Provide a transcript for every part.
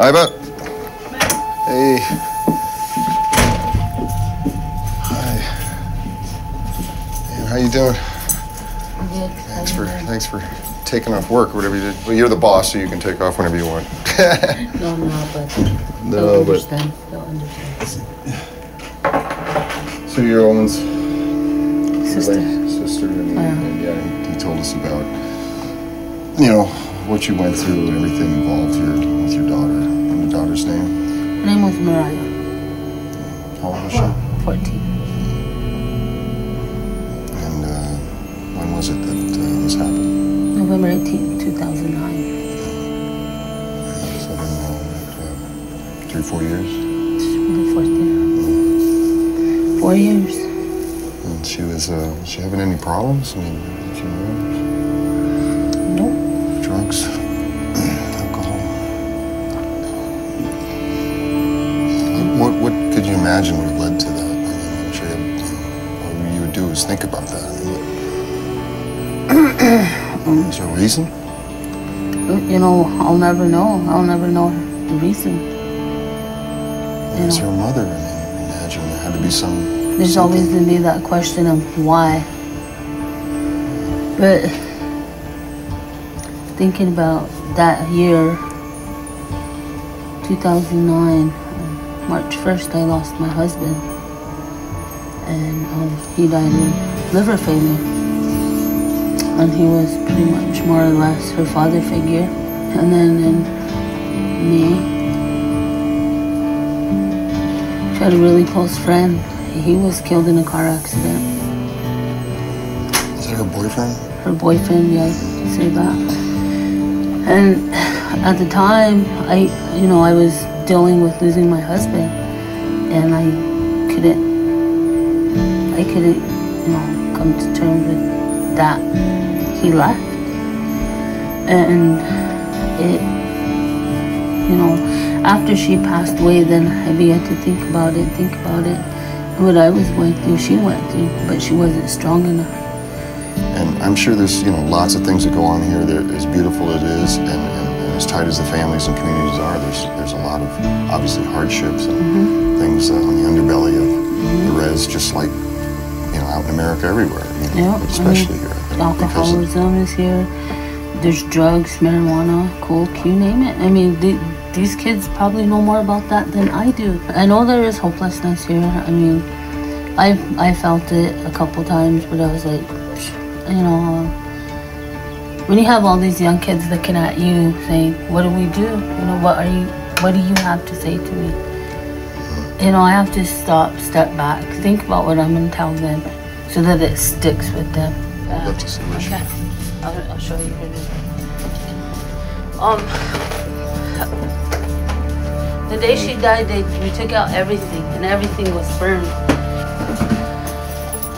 Iva. Hey. Hi. Hey, how you doing? Good. Thanks for thanks for taking off work, or whatever you did. Well, you're the boss, so you can take off whenever you want. No, no, but no, they'll but understand. They'll understand. so your Owen's Sister. sister, and, Yeah. and yeah, he, he told us about you know what you went through and everything involved here with your daughter. Daughter's name? Her name was Mariah. How old was she? 14. And uh, when was it that uh, this happened? November 18, 2009. So then, uh, uh, three, four years. 14. Four years. And she was, uh, was she having any problems? I mean, know? Nope. Drugs, imagine would have led to that? I mean, I'm sure you, you know, all you would do is think about that. I mean, what- is there a reason? You know, I'll never know. I'll never know the reason. And As her mother, I mean, imagine there had to be some. There's always going to be that question of why. But thinking about that year, 2009, um, March 1st, I lost my husband. And um, he died of liver failure. And he was pretty much more or less her father figure. And then in May, she had a really close friend. He was killed in a car accident. Is that her boyfriend? Her boyfriend, yeah, say that. And at the time, I, you know, I was dealing with losing my husband, and I couldn't, I couldn't, you know, come to terms with that. He left, and it, you know, after she passed away, then I began to think about it, think about it. What I was going through, she went through, but she wasn't strong enough. And I'm sure there's, you know, lots of things that go on here. That as beautiful as it is, and, as tight as the families and communities are, there's there's a lot of obviously hardships and things uh, on the underbelly of the res, just like you know out in America everywhere, you know, I but especially mean, here. I Alcoholism is here. There's drugs, marijuana, coke, you name it. I mean, the, these kids probably know more about that than I do. I know there is hopelessness here. I mean, I I felt it a couple times, but I was like, you know, when you have all these young kids looking at you saying, "What do we do? You know, what are you? What do you have to say to me?" You know, I have to stop, step back, think about what I'm gonna tell them, so that it sticks with them. I'd love to see where she Okay. I'll, I'll show you. Um, the day she died, they we took out everything, and everything was burned.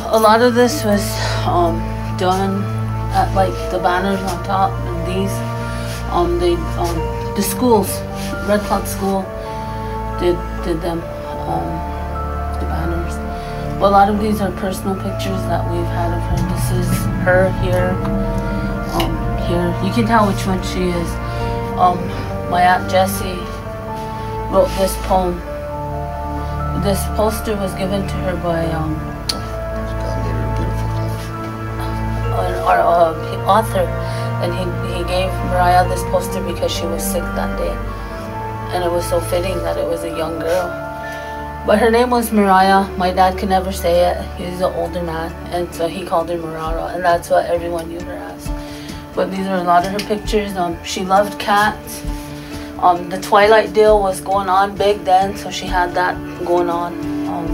A lot of this was um done at like the banners on top, and these on the um the schools, Red Cloud School, did did them um the banners. Well, a lot of these are personal pictures that we've had of her. This is her here, um, here. You can tell which one she is. Um, my aunt Jessie wrote this poem. This poster was given to her by um, our uh, author, and he he gave Mariah this poster because she was sick that day, and it was so fitting that it was a young girl. But her name was Mariah. My dad could never say it. He's an older man, and so he called her Marara, and that's what everyone knew her as. But these are a lot of her pictures. Um, she loved cats. Um, the Twilight deal was going on big then, so she had that going on. Um,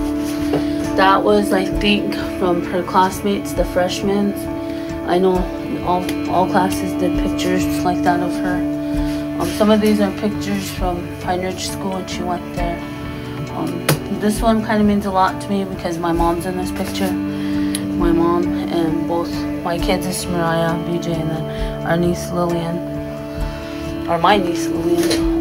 that was, I think, from her classmates, the freshmen. I know all, all classes did pictures like that of her. Um, some of these are pictures from Pine Ridge School when she went there. Um, this one kind of means a lot to me because my mom's in this picture. My mom and both my kids is Mariah, BJ, and then our niece Lillian, or my niece Lillian.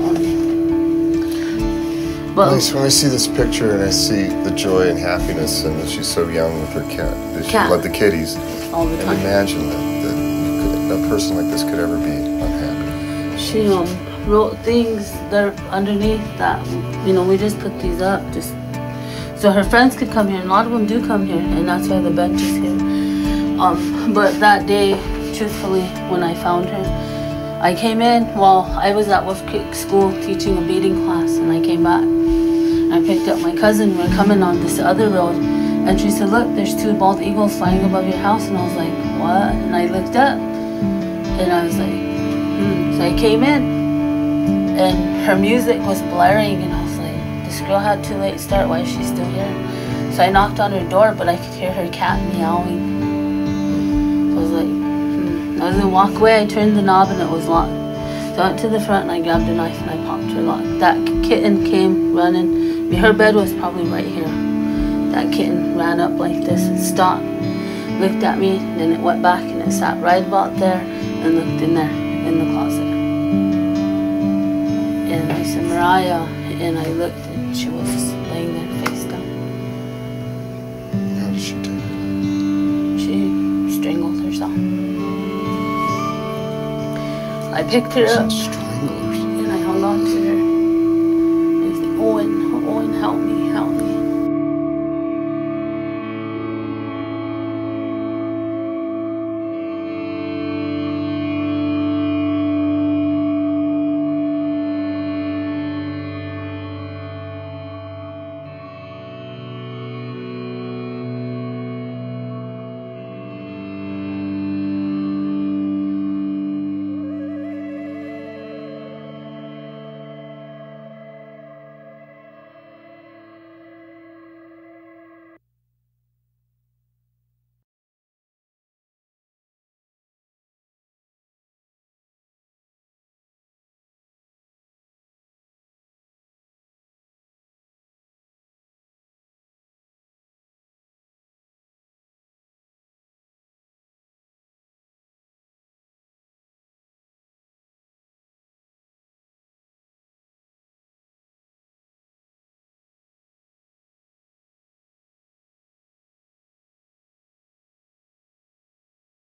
But Nice. When I see this picture and I see the joy and happiness, and that she's so young with her cat, that she Cat. loved the kitties, all the and imagine that, that could, a person like this could ever be unhappy. She um wrote things there underneath that, you know, we just put these up just so her friends could come here. And a lot of them do come here, and that's why the bench is here. Um, but that day, truthfully, when I found her, I came in while I was at Wolf Creek School teaching a beading class, and I came back. I picked up my cousin. We are coming on this other road, and she said, "Look, there's two bald eagles flying above your house." And I was like, "What?" And I looked up, and I was like, hmm. "So I came in, and her music was blaring, and I was like, "This girl had too late start. Why is she still here?" So I knocked on her door, but I could hear her cat meowing. So I was like, hmm. I was gonna walk away. I turned the knob, and it was locked. So I went to the front, and I grabbed a knife, and I popped her lock. That kitten came running. Her bed was probably right here. That kitten ran up like this and stopped, looked at me, then it went back and it sat right about there and looked in there in the closet. And I said, Mariah, and I looked and she was laying there face down. How did she it? She strangled herself. I picked her up and I hung on to her. Me, help me.